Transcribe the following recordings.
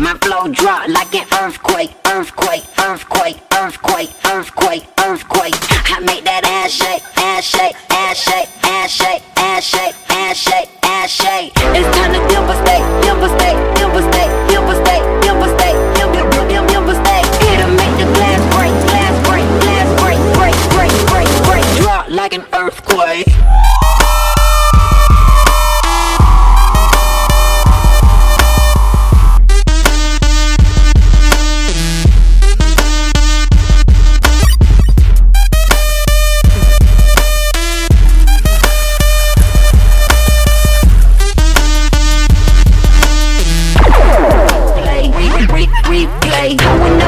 My flow drop like an earthquake, earthquake, earthquake, earthquake, earthquake, earthquake. I make that ass shake, ass shake, ass shake, ass shake, ass shake, ass shake, ass shake. It's time to devastate, devastate, devastate, devastate, devastate, devastate, devastate. It'll make the glass break, glass break, glass break, break, break, break, break. Drop like an earthquake.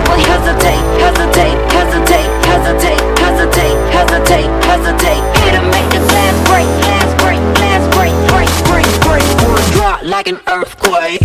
Hesitate, hesitate, hesitate, hesitate, hesitate, hesitate, hesitate. Make the glass break, glass break, glass break, break, break, break. Drop like an earthquake.